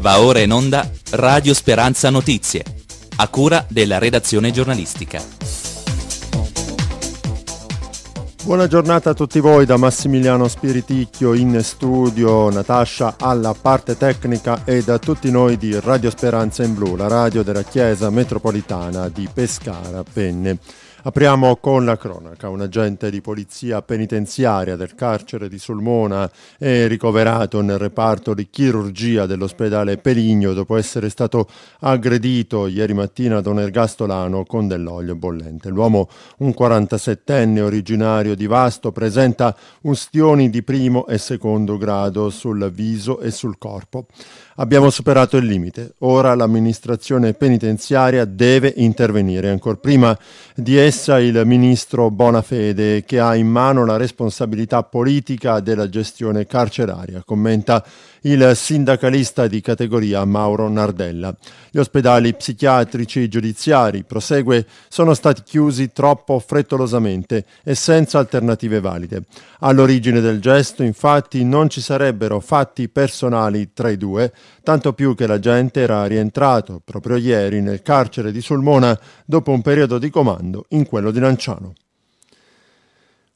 Va ora in onda Radio Speranza Notizie, a cura della redazione giornalistica. Buona giornata a tutti voi da Massimiliano Spiriticchio in studio, Natascia alla parte tecnica e da tutti noi di Radio Speranza in Blu, la radio della Chiesa Metropolitana di Pescara Penne. Apriamo con la cronaca. Un agente di polizia penitenziaria del carcere di Sulmona è ricoverato nel reparto di chirurgia dell'ospedale Peligno dopo essere stato aggredito ieri mattina da un ergastolano con dell'olio bollente. L'uomo, un 47enne originario di Vasto, presenta ustioni di primo e secondo grado sul viso e sul corpo. Abbiamo superato il limite. Ora l'amministrazione penitenziaria deve intervenire. Ancora prima di essa il ministro Bonafede che ha in mano la responsabilità politica della gestione carceraria. Commenta il sindacalista di categoria Mauro Nardella. Gli ospedali psichiatrici e giudiziari, prosegue, sono stati chiusi troppo frettolosamente e senza alternative valide. All'origine del gesto, infatti, non ci sarebbero fatti personali tra i due, tanto più che la gente era rientrato proprio ieri nel carcere di Sulmona dopo un periodo di comando in quello di Lanciano.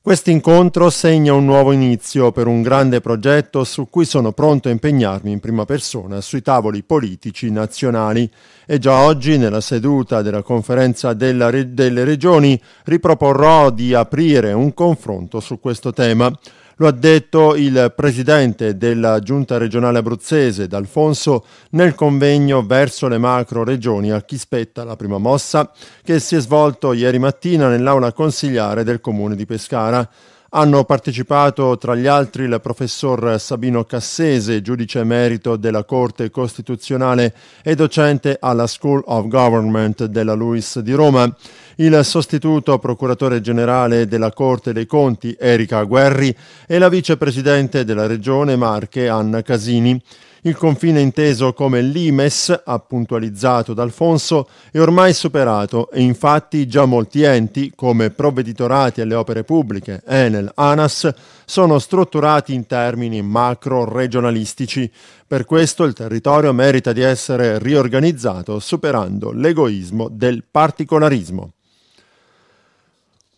Questo incontro segna un nuovo inizio per un grande progetto su cui sono pronto a impegnarmi in prima persona sui tavoli politici nazionali e già oggi nella seduta della conferenza della, delle regioni riproporrò di aprire un confronto su questo tema. Lo ha detto il presidente della giunta regionale abruzzese, D'Alfonso, nel convegno verso le macro regioni a chi spetta la prima mossa, che si è svolto ieri mattina nell'aula consigliare del comune di Pescara. Hanno partecipato tra gli altri il professor Sabino Cassese, giudice emerito della Corte Costituzionale e docente alla School of Government della LUIS di Roma, il sostituto procuratore generale della Corte dei Conti Erika Guerri e la vicepresidente della Regione Marche Anna Casini. Il confine inteso come l'IMES, ha puntualizzato D'Alfonso, è ormai superato e infatti già molti enti, come provveditorati alle opere pubbliche, Enel, ANAS, sono strutturati in termini macro-regionalistici. Per questo il territorio merita di essere riorganizzato superando l'egoismo del particolarismo.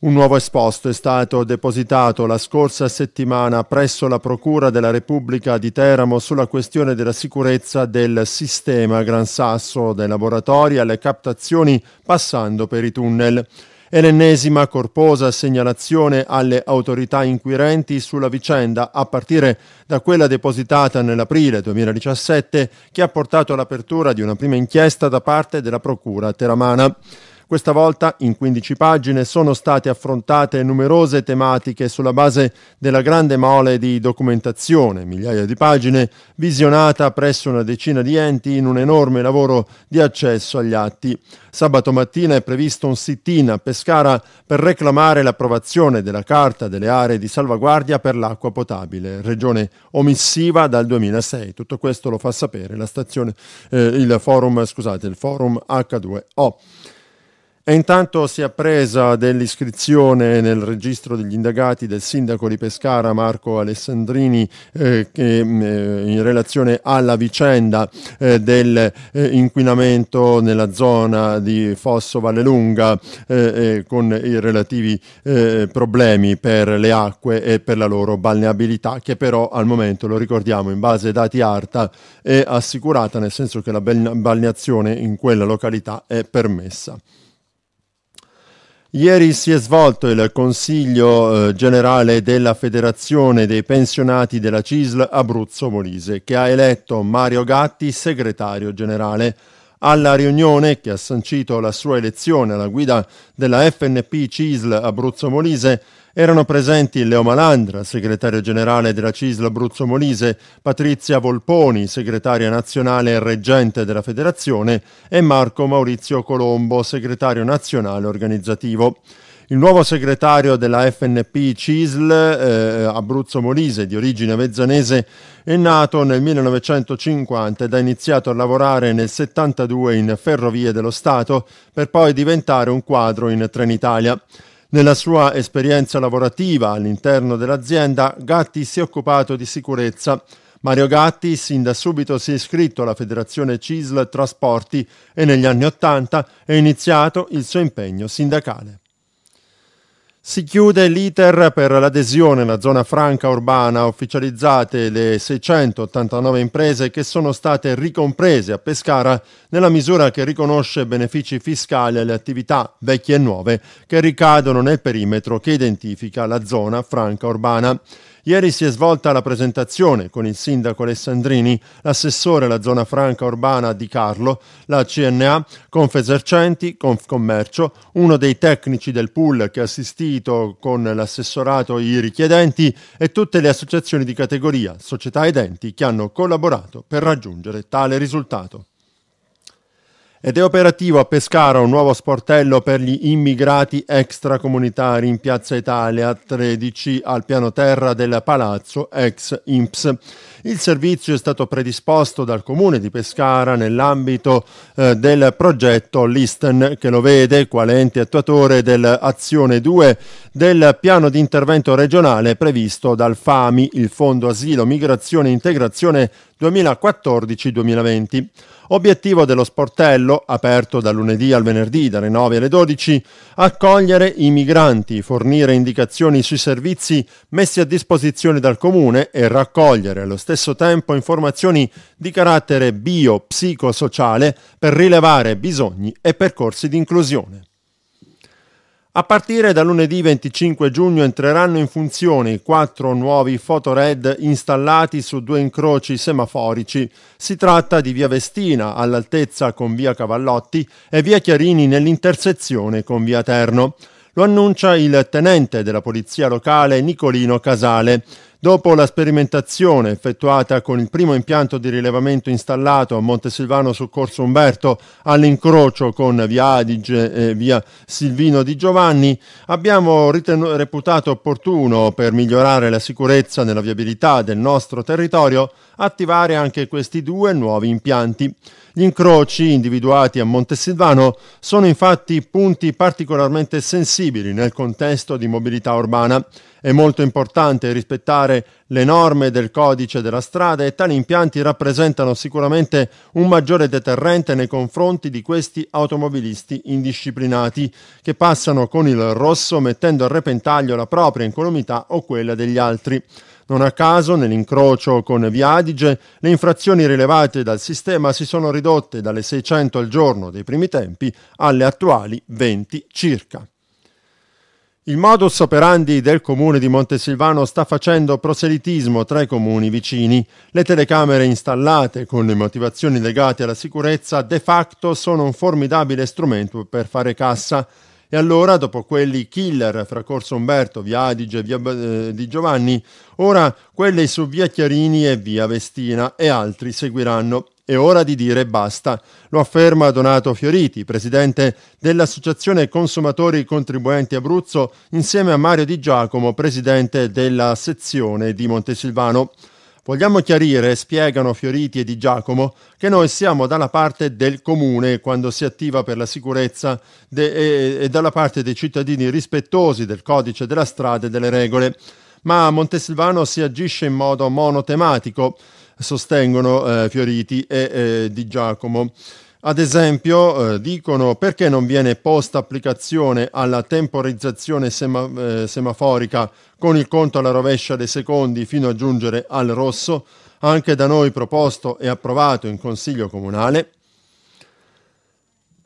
Un nuovo esposto è stato depositato la scorsa settimana presso la Procura della Repubblica di Teramo sulla questione della sicurezza del sistema Gran Sasso, dai laboratori alle captazioni passando per i tunnel. È l'ennesima corposa segnalazione alle autorità inquirenti sulla vicenda, a partire da quella depositata nell'aprile 2017, che ha portato all'apertura di una prima inchiesta da parte della Procura teramana. Questa volta in 15 pagine sono state affrontate numerose tematiche sulla base della grande mole di documentazione, migliaia di pagine, visionata presso una decina di enti in un enorme lavoro di accesso agli atti. Sabato mattina è previsto un sit-in a Pescara per reclamare l'approvazione della Carta delle aree di salvaguardia per l'acqua potabile, regione omissiva dal 2006. Tutto questo lo fa sapere la stazione, eh, il forum, scusate, il forum H2O. E intanto si è appresa dell'iscrizione nel registro degli indagati del sindaco di Pescara Marco Alessandrini eh, che, eh, in relazione alla vicenda eh, dell'inquinamento nella zona di Fosso Vallelunga eh, con i relativi eh, problemi per le acque e per la loro balneabilità che però al momento, lo ricordiamo, in base ai dati ARTA è assicurata nel senso che la balneazione in quella località è permessa. Ieri si è svolto il Consiglio eh, generale della Federazione dei pensionati della CISL Abruzzo Molise, che ha eletto Mario Gatti segretario generale. Alla riunione, che ha sancito la sua elezione alla guida della FNP CISL Abruzzo Molise, erano presenti Leo Malandra, segretario generale della CISL Abruzzo Molise, Patrizia Volponi, segretaria nazionale e reggente della federazione, e Marco Maurizio Colombo, segretario nazionale organizzativo. Il nuovo segretario della FNP CISL, eh, Abruzzo Molise, di origine vezzanese, è nato nel 1950 ed ha iniziato a lavorare nel 72 in Ferrovie dello Stato per poi diventare un quadro in Trenitalia. Nella sua esperienza lavorativa all'interno dell'azienda, Gatti si è occupato di sicurezza, Mario Gatti sin da subito si è iscritto alla federazione CISL Trasporti e negli anni Ottanta è iniziato il suo impegno sindacale. Si chiude l'iter per l'adesione alla zona franca urbana, ufficializzate le 689 imprese che sono state ricomprese a Pescara nella misura che riconosce benefici fiscali alle attività vecchie e nuove che ricadono nel perimetro che identifica la zona franca urbana. Ieri si è svolta la presentazione con il sindaco Alessandrini, l'assessore alla zona franca urbana di Carlo, la CNA, Confesercenti, Confcommercio, uno dei tecnici del pool che ha assistito con l'assessorato i richiedenti e tutte le associazioni di categoria, società ed enti che hanno collaborato per raggiungere tale risultato. Ed è operativo a Pescara un nuovo sportello per gli immigrati extracomunitari in Piazza Italia 13 al piano terra del palazzo ex IMPS. Il servizio è stato predisposto dal comune di Pescara nell'ambito eh, del progetto Listen che lo vede quale ente attuatore dell'azione 2 del piano di intervento regionale previsto dal FAMI, il Fondo Asilo, Migrazione e Integrazione 2014-2020. Obiettivo dello sportello, aperto dal lunedì al venerdì dalle 9 alle 12, accogliere i migranti, fornire indicazioni sui servizi messi a disposizione dal comune e raccogliere allo stesso tempo informazioni di carattere bio-psicosociale per rilevare bisogni e percorsi di inclusione. A partire da lunedì 25 giugno entreranno in funzione i quattro nuovi fotored installati su due incroci semaforici. Si tratta di via Vestina all'altezza con via Cavallotti e via Chiarini nell'intersezione con via Terno. Lo annuncia il tenente della polizia locale Nicolino Casale. Dopo la sperimentazione effettuata con il primo impianto di rilevamento installato a Montesilvano su Corso Umberto all'incrocio con via Adige e via Silvino di Giovanni, abbiamo riten- reputato opportuno per migliorare la sicurezza nella viabilità del nostro territorio attivare anche questi due nuovi impianti. Gli incroci individuati a Montesilvano sono infatti punti particolarmente sensibili nel contesto di mobilità urbana. È molto importante rispettare le norme del codice della strada e tali impianti rappresentano sicuramente un maggiore deterrente nei confronti di questi automobilisti indisciplinati che passano con il rosso mettendo a repentaglio la propria incolumità o quella degli altri. Non a caso, nell'incrocio con Via Adige, le infrazioni rilevate dal sistema si sono ridotte dalle 600 al giorno dei primi tempi alle attuali 20 circa. Il modus operandi del comune di Montesilvano sta facendo proselitismo tra i comuni vicini. Le telecamere installate con le motivazioni legate alla sicurezza de facto sono un formidabile strumento per fare cassa. E allora, dopo quelli killer fra Corso Umberto, via Adige e via eh, di Giovanni, ora quelli su via Chiarini e via Vestina e altri seguiranno. È ora di dire basta, lo afferma Donato Fioriti, presidente dell'Associazione Consumatori Contribuenti Abruzzo, insieme a Mario Di Giacomo, presidente della sezione di Montesilvano. Vogliamo chiarire, spiegano Fioriti e Di Giacomo, che noi siamo dalla parte del comune quando si attiva per la sicurezza de- e-, e dalla parte dei cittadini rispettosi del codice della strada e delle regole. Ma a Montesilvano si agisce in modo monotematico, sostengono eh, Fioriti e eh, Di Giacomo. Ad esempio, eh, dicono perché non viene posta applicazione alla temporizzazione sema- eh, semaforica con il conto alla rovescia dei secondi fino a giungere al rosso, anche da noi proposto e approvato in Consiglio Comunale.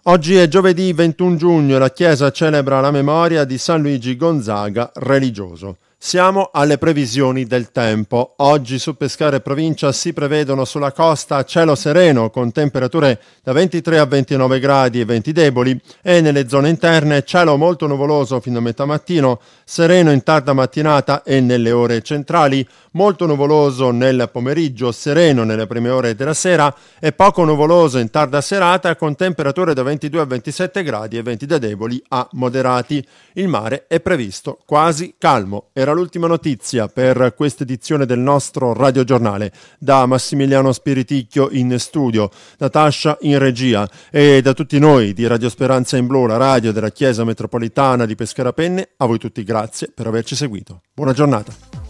Oggi è giovedì 21 giugno e la Chiesa celebra la memoria di San Luigi Gonzaga, religioso. Siamo alle previsioni del tempo. Oggi su Pescare provincia si prevedono sulla costa cielo sereno con temperature da 23 a 29 gradi e venti deboli e nelle zone interne cielo molto nuvoloso fino a metà mattino, sereno in tarda mattinata e nelle ore centrali, molto nuvoloso nel pomeriggio, sereno nelle prime ore della sera e poco nuvoloso in tarda serata con temperature da 22 a 27 gradi e venti da deboli a moderati. Il mare è previsto quasi calmo era l'ultima notizia per questa edizione del nostro radiogiornale. Da Massimiliano Spiriticchio in studio, Natascia in regia e da tutti noi di Radio Speranza in Blu, la radio della Chiesa Metropolitana di Pescara Penne, a voi tutti grazie per averci seguito. Buona giornata.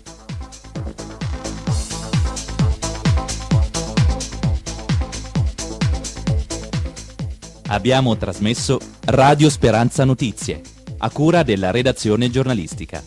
abbiamo trasmesso Radio Speranza Notizie, a cura della redazione giornalistica.